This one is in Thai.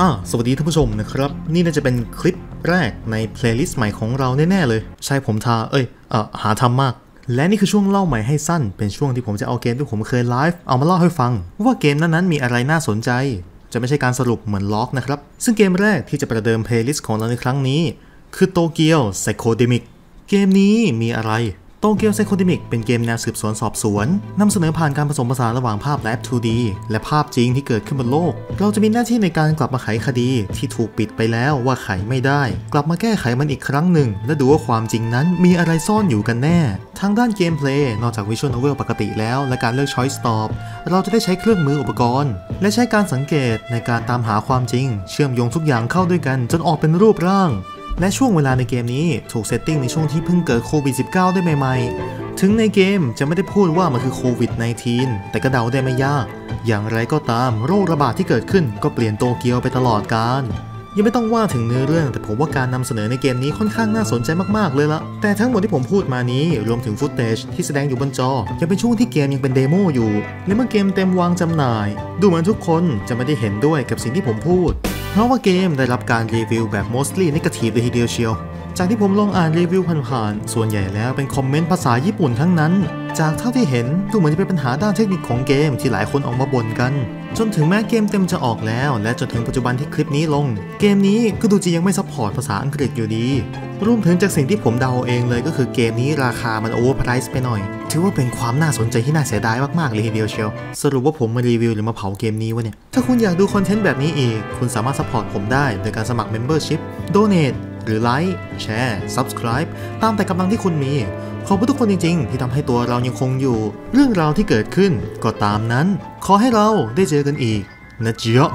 อ่าสวัสดีท่านผู้ชมนะครับ นี่น่าจะเป็นคลิปแรกใน playlist ใหม่ของเราแน่ ๆ เลย ใช่ผมทา เอ้ยเอ่อหาทำมาก และนี่คือช่วงเล่าใหม่ให้สั้น เป็นช่วงที่ผมจะเอาเกมที่ผมเคยไลฟ์เอามาเล่าให้ฟัง ว่าเกมนั้นๆมีอะไรน่าสนใจ จะไม่ใช่การสรุปเหมือนล็อกนะครับ ซึ่งเกมแรกที่จะประเดิม playlist ของเราในครั้งนี้ คือ Tokyo Psychodemic เกมนี้มีอะไร Tokyo Psychodemic เป็นเกมแนวสืบสวนสอบสวนนำเสนอผ่านการผสมผสานระหว่างภาพและ 2D และภาพจริงที่เกิดขึ้นบนโลก เราจะมีหน้าที่ในการกลับมาไขคดีที่ถูกปิดไปแล้วว่าไขไม่ได้ กลับมาแก้ไขมันอีกครั้งหนึ่ง และดูว่าความจริงนั้นมีอะไรซ่อนอยู่กันแน่ ทางด้าน gameplay นอกจาก visual novel ปกติแล้ว และการเลือก choice ตอบ เราจะได้ใช้เครื่องมืออุปกรณ์ และใช้การสังเกตในการตามหาความจริง เชื่อมโยงทุกอย่างเข้าด้วยกันจนออกเป็นรูปร่าง และช่วงเวลาในเกมนี้ถูก setting ในช่วงที่เพิ่งเกิดโควิด -19 ได้ใหม่ๆ ถึงในเกมจะไม่ได้พูดว่ามันคือโควิด -19 แต่ก็เดาได้ไม่ยาก อย่างไรก็ตามโรคระบาดที่เกิดขึ้นก็เปลี่ยนโตเกียวไปตลอดกาลยังไม่ต้องว่าถึงเนื้อเรื่องแต่ผมว่าการนำเสนอในเกมนี้ค่อนข้างน่าสนใจมากๆเลยละ แต่ทั้งหมดที่ผมพูดมานี้รวมถึง footage ที่แสดงอยู่บนจอ ยังเป็นช่วงที่เกมยังเป็น demo อยู่ และเมื่อเกมเต็มวางจำหน่าย ดูเหมือนทุกคนจะไม่ได้เห็นด้วยกับสิ่งที่ผมพูด เพราะว่าเกมได้รับการรีวิวแบบ mostly negative เลยทีเดียวเชียว จากที่ผมลองอ่านรีวิวผ่านๆ ส่วนใหญ่แล้วเป็นคอมเมนต์ภาษาญี่ปุ่นทั้งนั้น จากเท่าที่เห็นดูเหมือนจะเป็นปัญหาด้านเทคนิคของเกมที่หลายคนออกมาบ่นกัน จนถึงแม้เกมเต็มจะออกแล้ว และจนถึงปัจจุบันที่คลิปนี้ลง เกมนี้ก็ดูจะยังไม่ support ภาษาอังกฤษอยู่ดีรวมถึงจากสิ่งที่ผมเดาเองเลยก็คือเกมนี้ราคามัน overprice ไปหน่อย ถือว่าเป็นความน่าสนใจที่น่าเสียดายมากๆเลยทีเดียวเชียวสรุปว่าผมมารีวิวหรือมาเผาเกมนี้วะเนี่ย ถ้าคุณอยากดู content แบบนี้อีก คุณสามารถ support ผมได้โดยการสมัคร Membership Donate หรือไลค์แชร์ Subscribe ตามแต่กำลังที่คุณมี ขอบคุณทุกคนจริงๆ ที่ทำให้ตัวเรายังคงอยู่ เรื่องราวที่เกิดขึ้นก็ตามนั้น ขอให้เราได้เจอกันอีกนะเจ๊ะ